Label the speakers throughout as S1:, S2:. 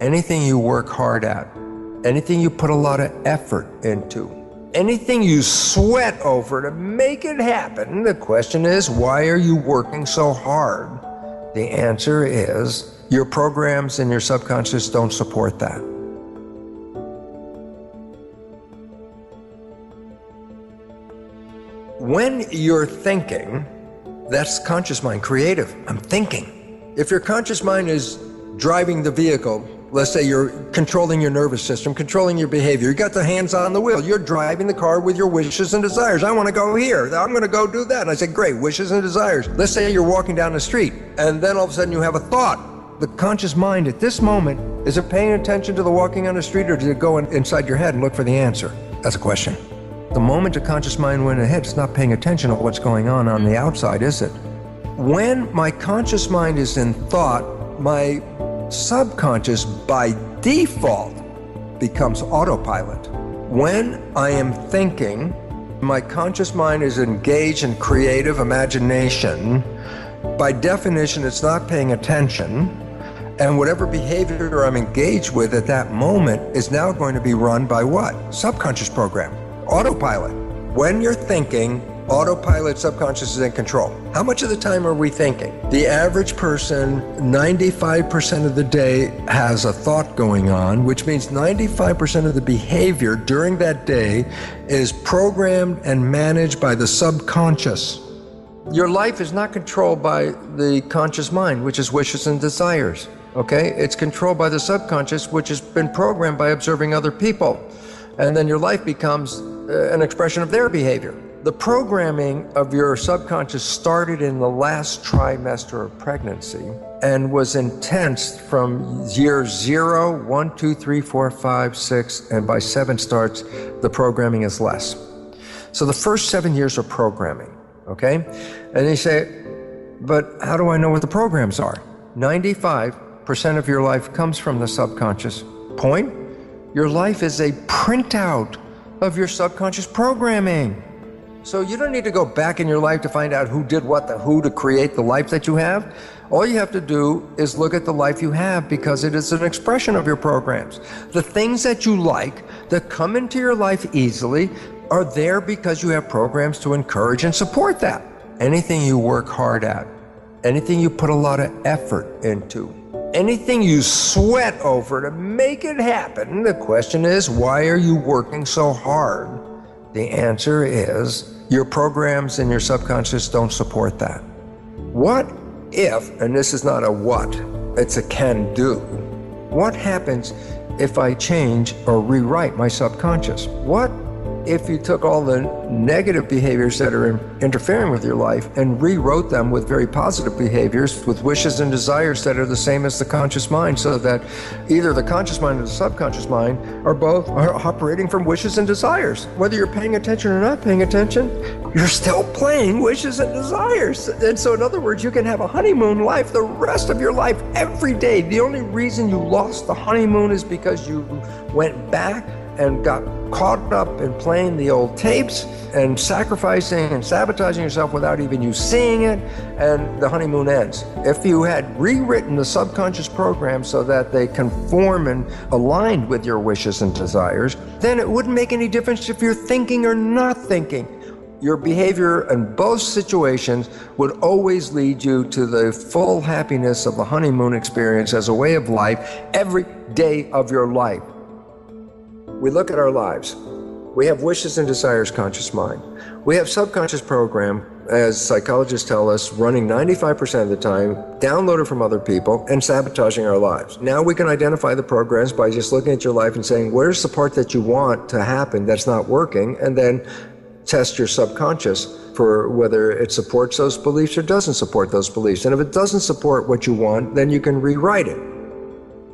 S1: anything you work hard at, anything you put a lot of effort into, anything you sweat over to make it happen, the question is, why are you working so hard? The answer is, your programs and your subconscious don't support that. When you're thinking, that's conscious mind, creative. I'm thinking. If your conscious mind is driving the vehicle, let's say you're controlling your nervous system, controlling your behavior, you got the hands on the wheel, you're driving the car with your wishes and desires. I want to go here, I'm going to go do that. And I say, great, wishes and desires. Let's say you're walking down the street, and then all of a sudden you have a thought. The conscious mind at this moment, is it paying attention to the walking on the street, or does it go in, inside your head and look for the answer? That's a question. The moment the conscious mind went ahead, it's not paying attention to what's going on on the outside, is it? When my conscious mind is in thought, my subconscious by default becomes autopilot. When I am thinking, my conscious mind is engaged in creative imagination. By definition, it's not paying attention. And whatever behavior I'm engaged with at that moment is now going to be run by what? Subconscious program, autopilot. When you're thinking, autopilot subconscious is in control. How much of the time are we thinking? The average person, 95% of the day has a thought going on, which means 95% of the behavior during that day is programmed and managed by the subconscious. Your life is not controlled by the conscious mind, which is wishes and desires. Okay? It's controlled by the subconscious, which has been programmed by observing other people. And then your life becomes uh, an expression of their behavior. The programming of your subconscious started in the last trimester of pregnancy and was intense from year zero, one, two, three, four, five, six, and by seven starts, the programming is less. So the first seven years are programming, okay? And you say, but how do I know what the programs are? 95% of your life comes from the subconscious. Point? Your life is a printout of your subconscious programming. So you don't need to go back in your life to find out who did what the who to create the life that you have. All you have to do is look at the life you have because it is an expression of your programs. The things that you like that come into your life easily are there because you have programs to encourage and support that. Anything you work hard at, anything you put a lot of effort into, anything you sweat over to make it happen, the question is, why are you working so hard? The answer is your programs and your subconscious don't support that. What if, and this is not a what, it's a can do, what happens if I change or rewrite my subconscious? What if you took all the negative behaviors that are interfering with your life and rewrote them with very positive behaviors, with wishes and desires that are the same as the conscious mind, so that either the conscious mind or the subconscious mind are both are operating from wishes and desires. Whether you're paying attention or not paying attention, you're still playing wishes and desires. And so, in other words, you can have a honeymoon life the rest of your life every day. The only reason you lost the honeymoon is because you went back and got caught up in playing the old tapes and sacrificing and sabotaging yourself without even you seeing it, and the honeymoon ends. If you had rewritten the subconscious program so that they conform and aligned with your wishes and desires, then it wouldn't make any difference if you're thinking or not thinking. Your behavior in both situations would always lead you to the full happiness of the honeymoon experience as a way of life every day of your life. We look at our lives. We have wishes and desires, conscious mind. We have subconscious program, as psychologists tell us, running 95% of the time, downloaded from other people, and sabotaging our lives. Now we can identify the programs by just looking at your life and saying, where's the part that you want to happen that's not working? And then test your subconscious for whether it supports those beliefs or doesn't support those beliefs. And if it doesn't support what you want, then you can rewrite it.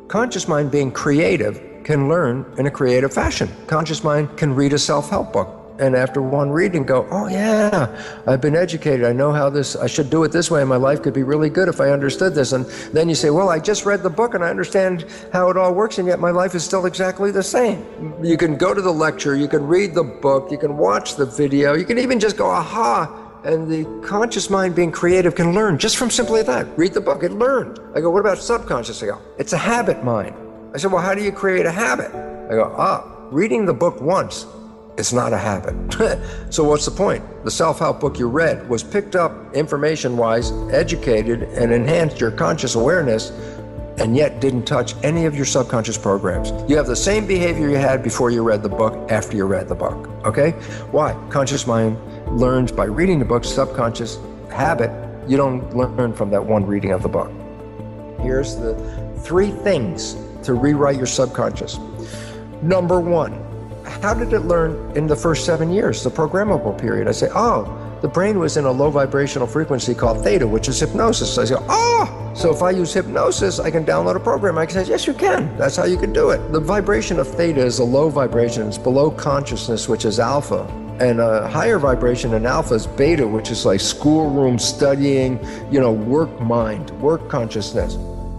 S1: Conscious mind being creative can learn in a creative fashion. Conscious mind can read a self help book and after one reading go, oh yeah, I've been educated. I know how this, I should do it this way, my life could be really good if I understood this. And then you say, well, I just read the book and I understand how it all works, and yet my life is still exactly the same. You can go to the lecture, you can read the book, you can watch the video, you can even just go, aha. And the conscious mind being creative can learn just from simply that. Read the book, it learned. I go, what about subconscious? I go, it's a habit mind. I said, Well, how do you create a habit? I go, Ah, reading the book once is not a habit. so, what's the point? The self help book you read was picked up information wise, educated, and enhanced your conscious awareness, and yet didn't touch any of your subconscious programs. You have the same behavior you had before you read the book, after you read the book. Okay? Why? Conscious mind learns by reading the book, subconscious habit, you don't learn from that one reading of the book. Here's the three things to rewrite your subconscious. Number one, how did it learn in the first seven years, the programmable period? I say, oh, the brain was in a low vibrational frequency called theta, which is hypnosis. So I say, oh, so if I use hypnosis, I can download a program. I can say, yes, you can. That's how you can do it. The vibration of theta is a low vibration. It's below consciousness, which is alpha. And a higher vibration in alpha is beta, which is like schoolroom studying, you know, work mind, work consciousness.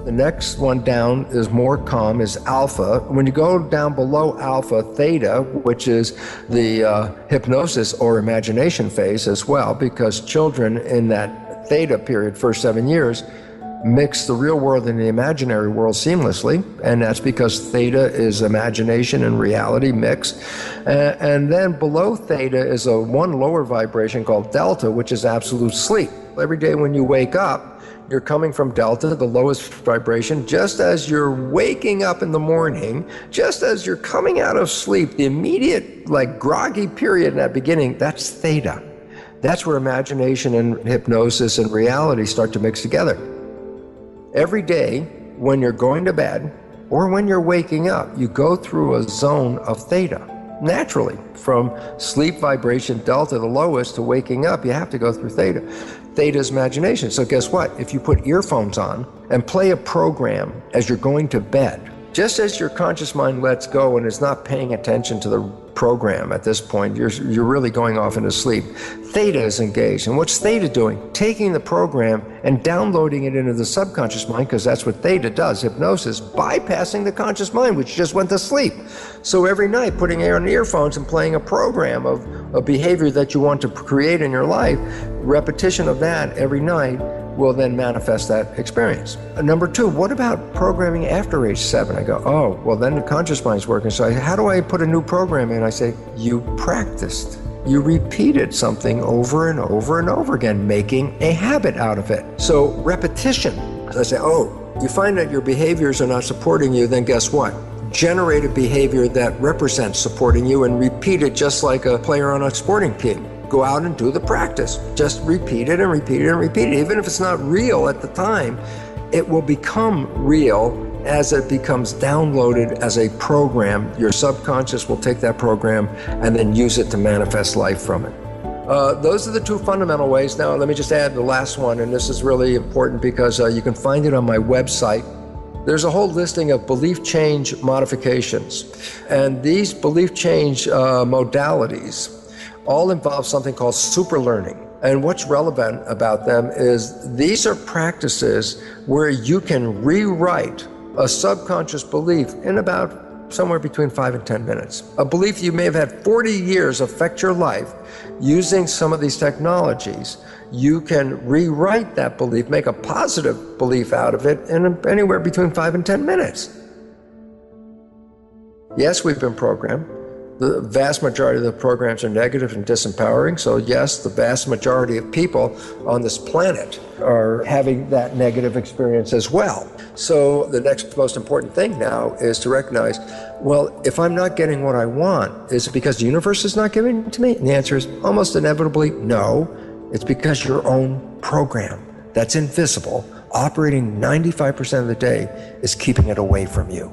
S1: The next one down is more calm, is alpha. When you go down below alpha, theta, which is the uh, hypnosis or imagination phase as well, because children in that theta period, first seven years, mix the real world and the imaginary world seamlessly, and that's because theta is imagination and reality mixed. And then below theta is a one lower vibration called delta, which is absolute sleep. Every day when you wake up, you're coming from delta, the lowest vibration, just as you're waking up in the morning, just as you're coming out of sleep, the immediate, like groggy period in that beginning, that's theta. That's where imagination and hypnosis and reality start to mix together. Every day, when you're going to bed or when you're waking up, you go through a zone of theta. Naturally, from sleep vibration delta, the lowest, to waking up, you have to go through theta theta's imagination. So, guess what? If you put earphones on and play a program as you're going to bed, just as your conscious mind lets go and is not paying attention to the program at this point, you're, you're really going off into sleep. Theta is engaged. And what's theta doing? Taking the program and downloading it into the subconscious mind, because that's what theta does hypnosis, bypassing the conscious mind, which just went to sleep. So every night, putting air on earphones and playing a program of a behavior that you want to create in your life, repetition of that every night will then manifest that experience. Uh, number two, what about programming after age seven? I go, oh, well, then the conscious mind's working. So I, how do I put a new program in? I say, you practiced. You repeated something over and over and over again, making a habit out of it. So repetition. So I say, oh, you find that your behaviors are not supporting you, then guess what? Generate a behavior that represents supporting you and repeat it just like a player on a sporting team go out and do the practice. Just repeat it and repeat it and repeat it. Even if it's not real at the time, it will become real as it becomes downloaded as a program. Your subconscious will take that program and then use it to manifest life from it. Uh, those are the two fundamental ways. Now, let me just add the last one, and this is really important because uh, you can find it on my website. There's a whole listing of belief change modifications. And these belief change uh, modalities all involve something called super learning. And what's relevant about them is these are practices where you can rewrite a subconscious belief in about somewhere between five and 10 minutes. A belief you may have had 40 years affect your life using some of these technologies. You can rewrite that belief, make a positive belief out of it in anywhere between five and 10 minutes. Yes, we've been programmed. The vast majority of the programs are negative and disempowering. So, yes, the vast majority of people on this planet are having that negative experience as well. So, the next most important thing now is to recognize well, if I'm not getting what I want, is it because the universe is not giving it to me? And the answer is almost inevitably no. It's because your own program that's invisible, operating 95% of the day, is keeping it away from you.